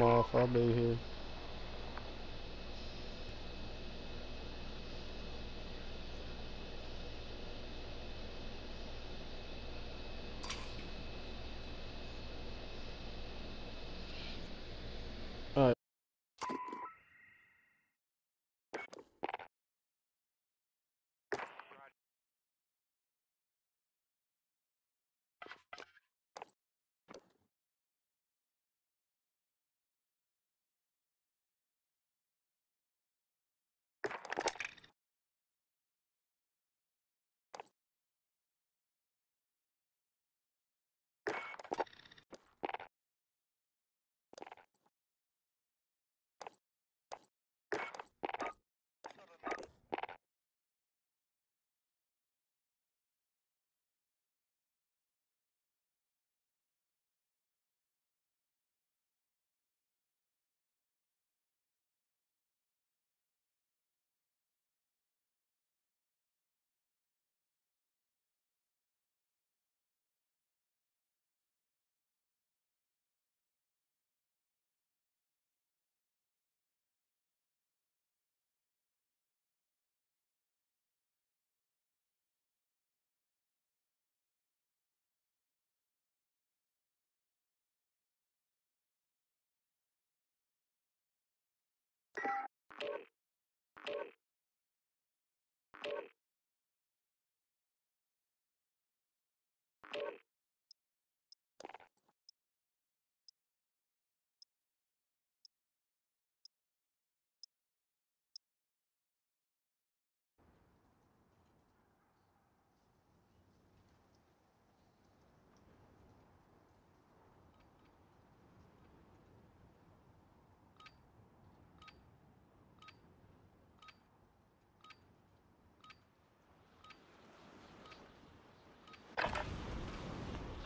I'm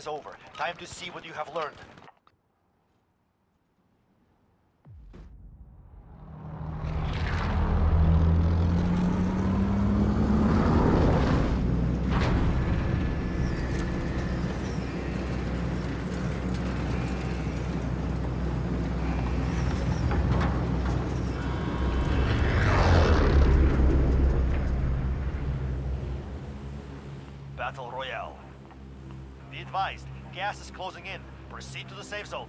Is over. Time to see what you have learned. Battle Royale. Be advised, gas is closing in. Proceed to the safe zone.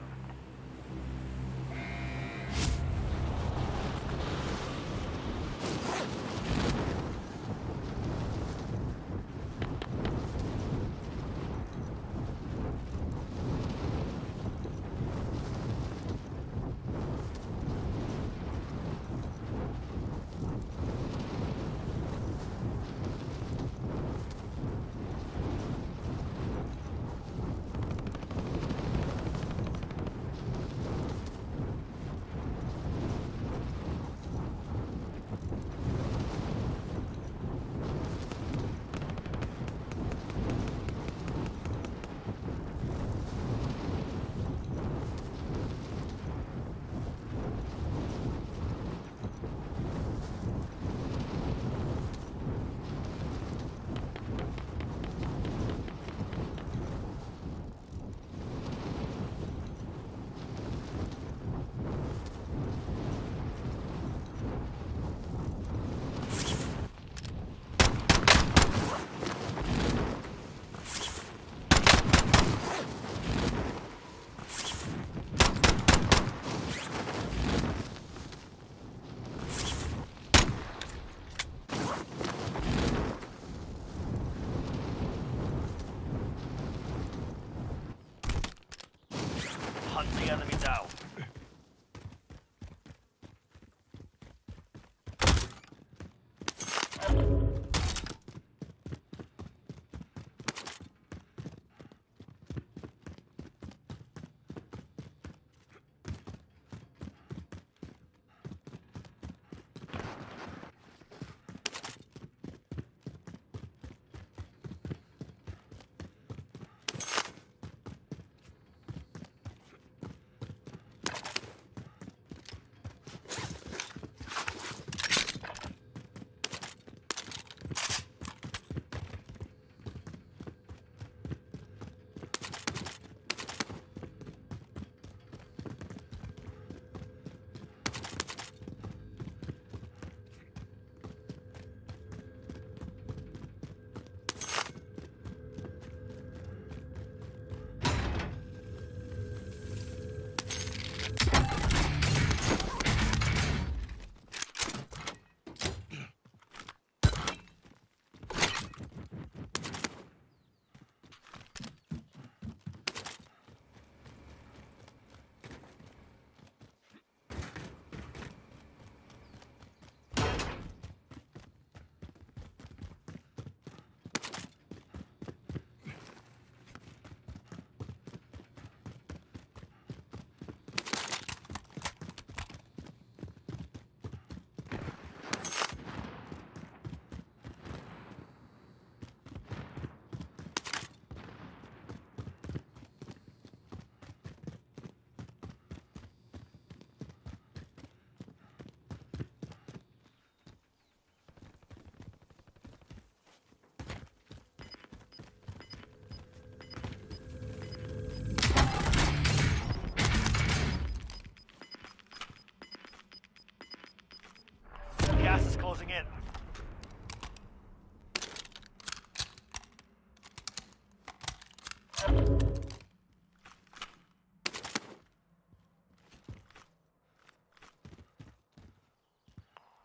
Is in.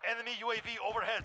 Enemy UAV overhead.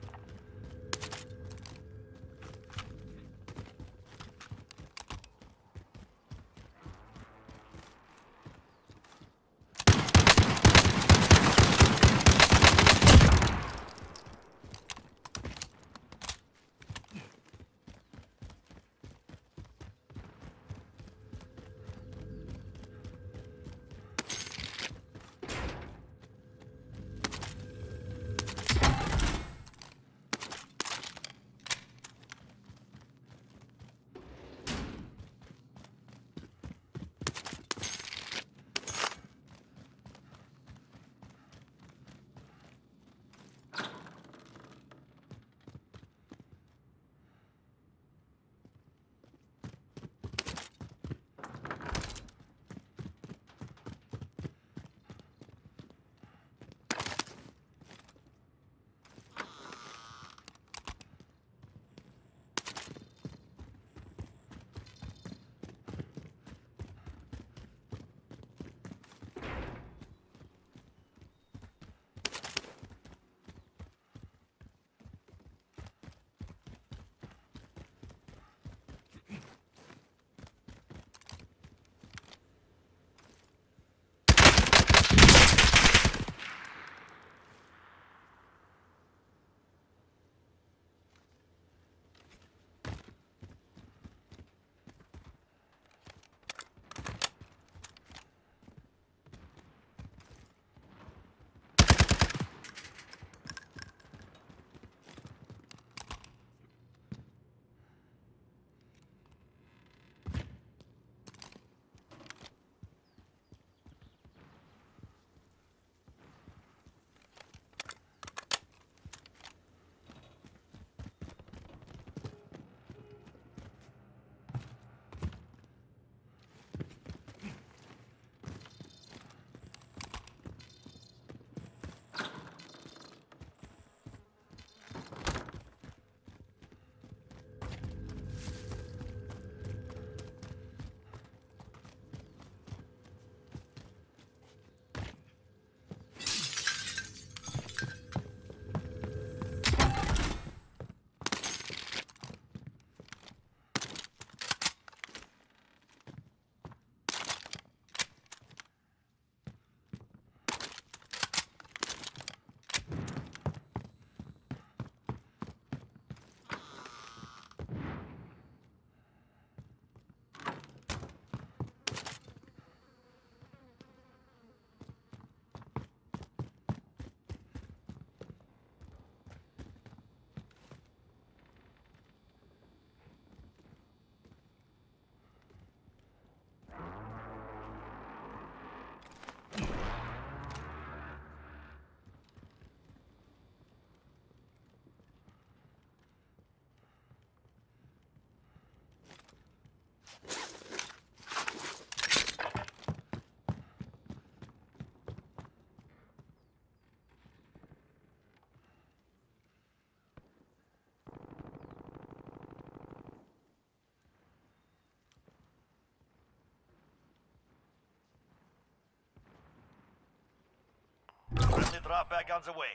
Drop back on the way.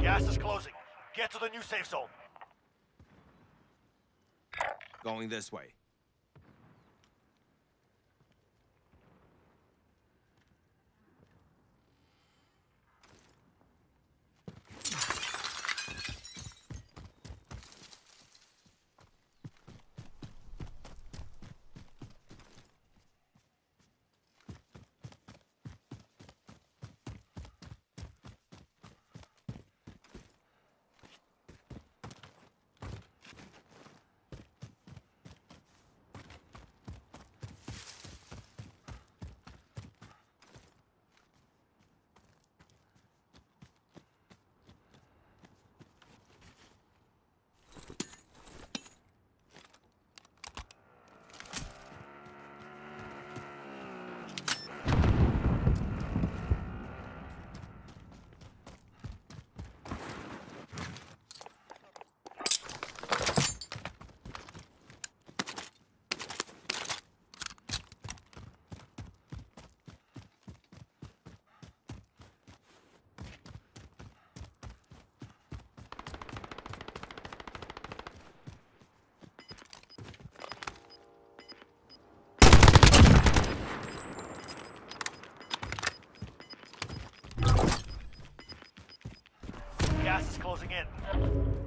Gas is closing. Get to the new safe zone. Going this way. Gas is closing in.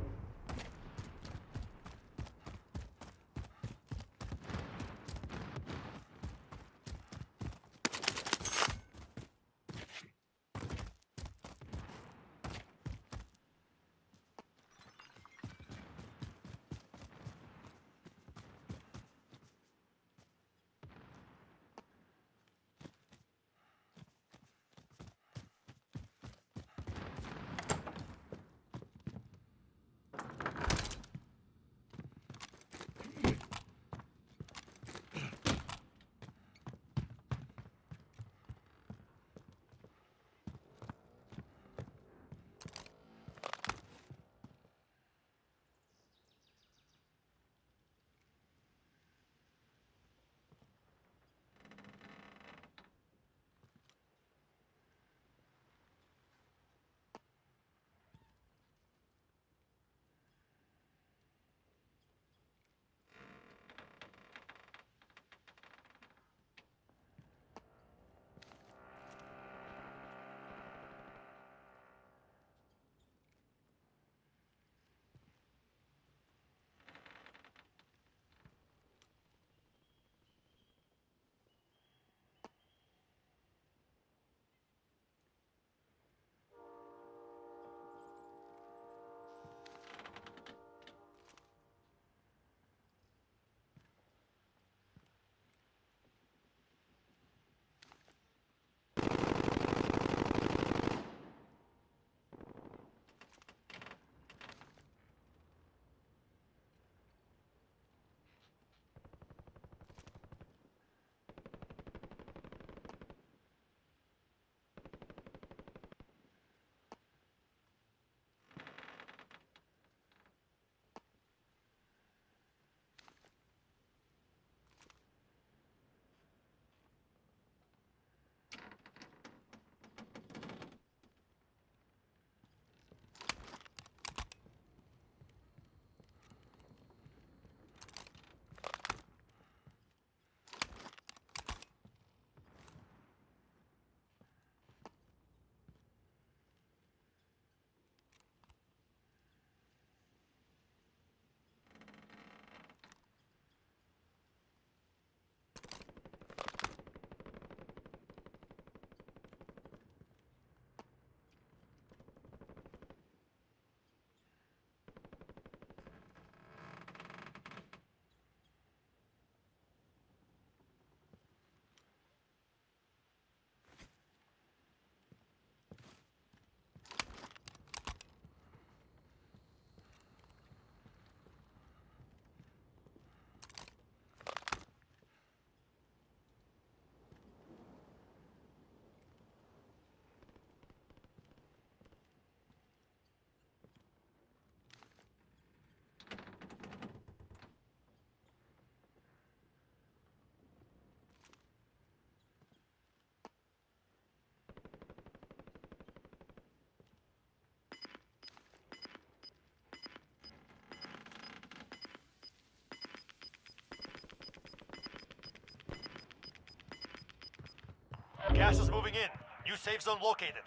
Gas is moving in. New safe zone located.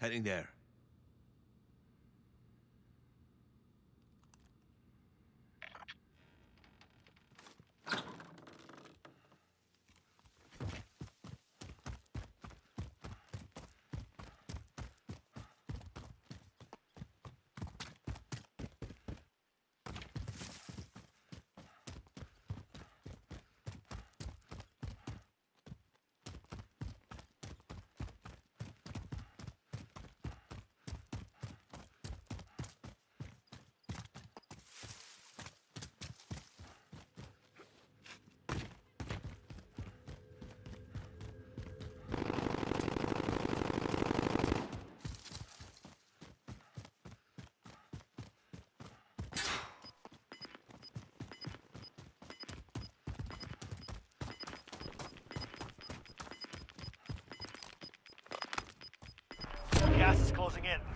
Heading there. Closing in.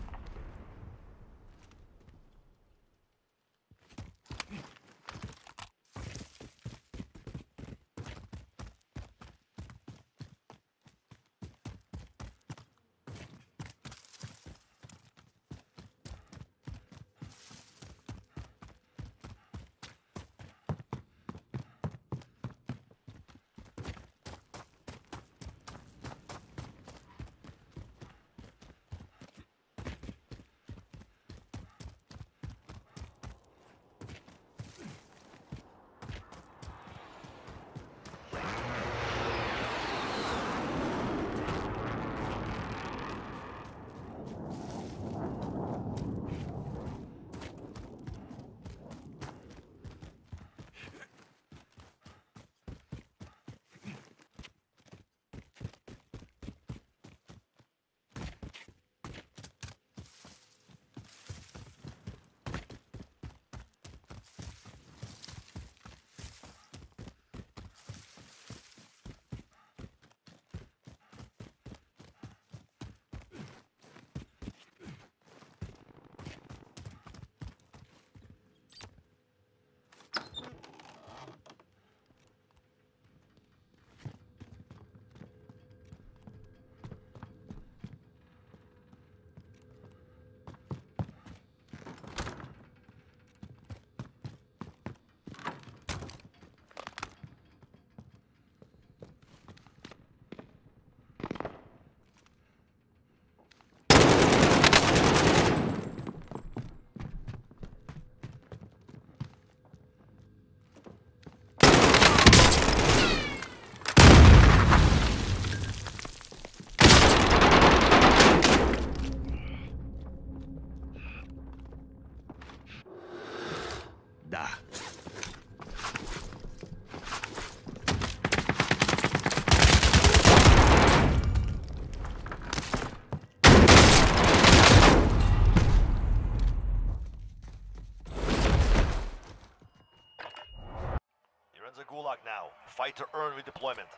Fight to earn redeployment.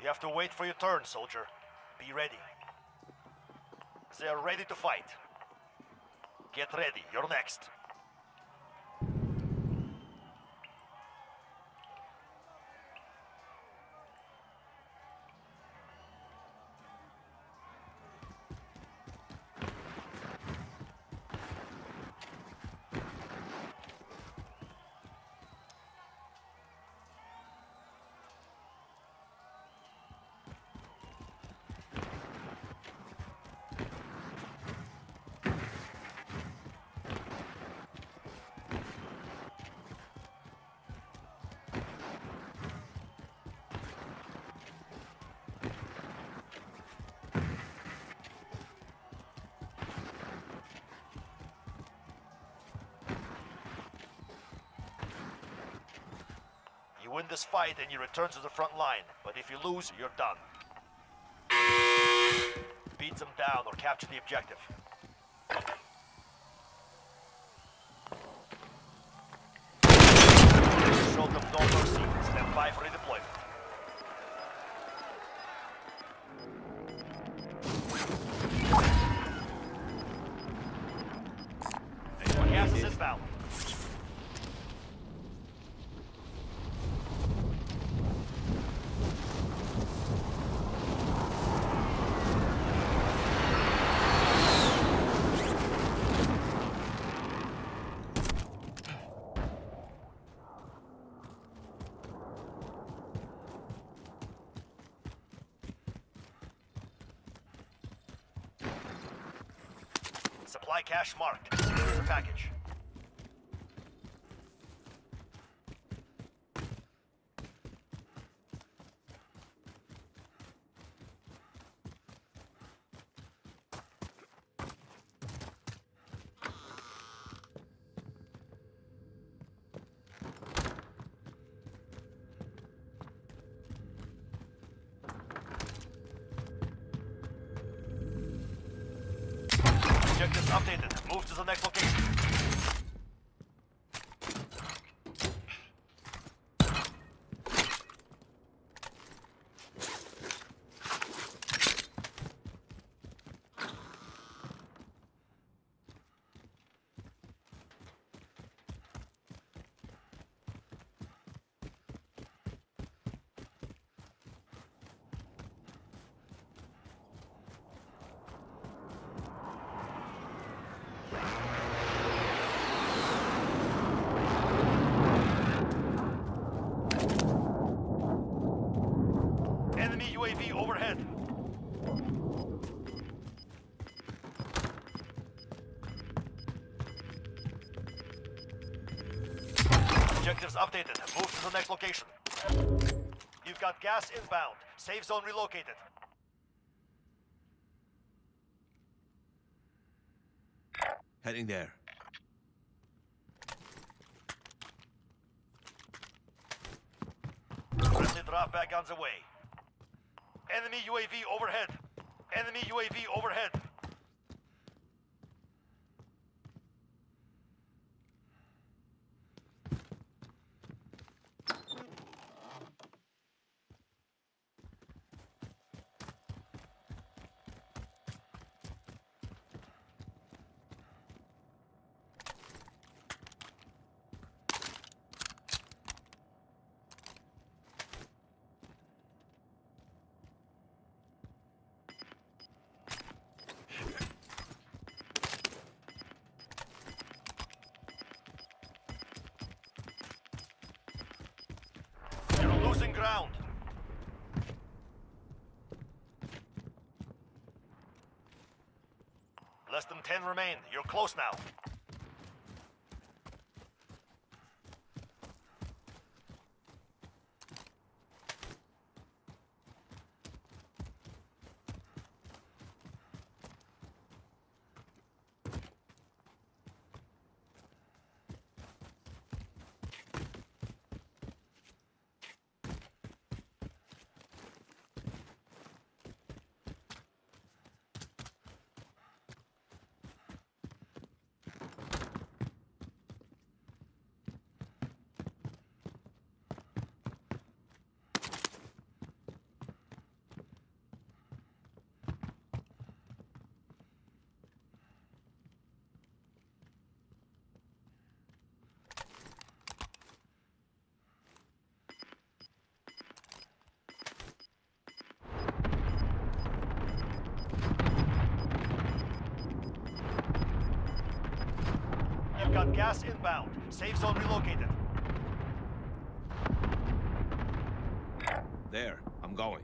You have to wait for your turn, soldier. Be ready. They are ready to fight. Get ready, you're next. You win this fight and you return to the front line, but if you lose, you're done. Beat them down or capture the objective. Show them no mercy. By for redeployment. Supply cache marked. Package. Objectives updated. Move to the next location. Enemy UAV overhead. Objectives updated. Move to the next location. You've got gas inbound. Safe zone relocated. Heading there. Friendly drop back on the way. Enemy UAV overhead. Enemy UAV overhead. 10 remain. You're close now. Gas inbound. Safe zone relocated. There, I'm going.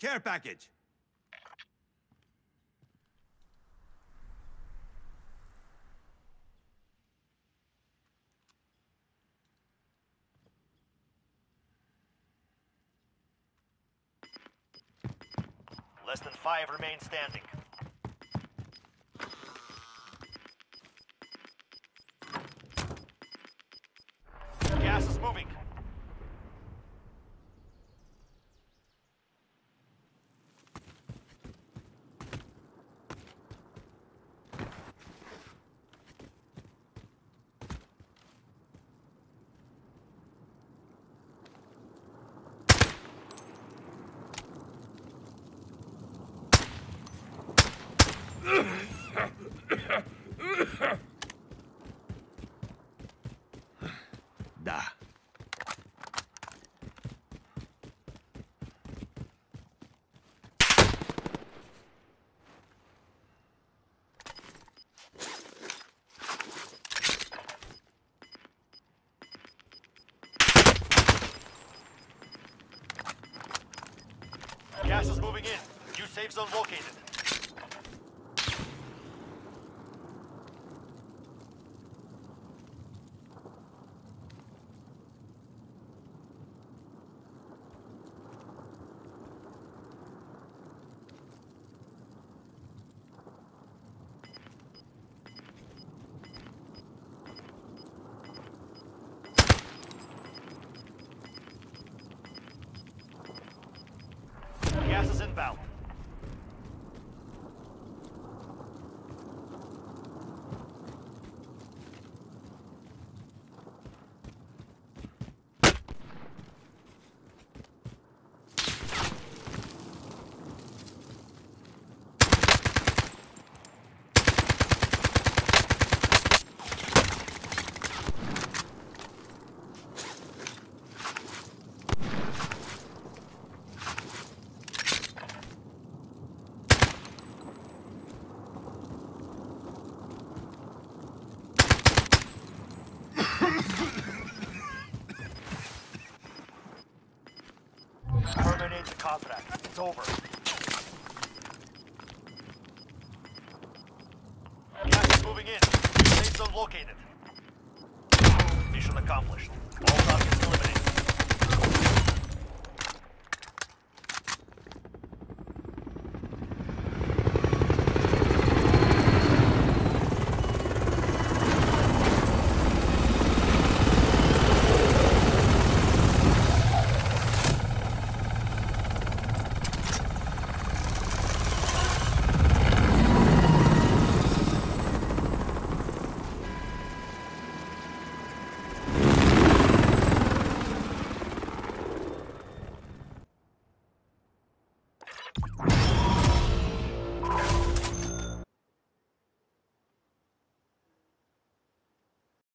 Care package. Five remain standing. Gas is moving. Da. Gas is moving in. New safe zone located. Gas is inbound. Terminate the contract. It's over. Gas is moving in. Safe zone located. Mission accomplished. All targets eliminated.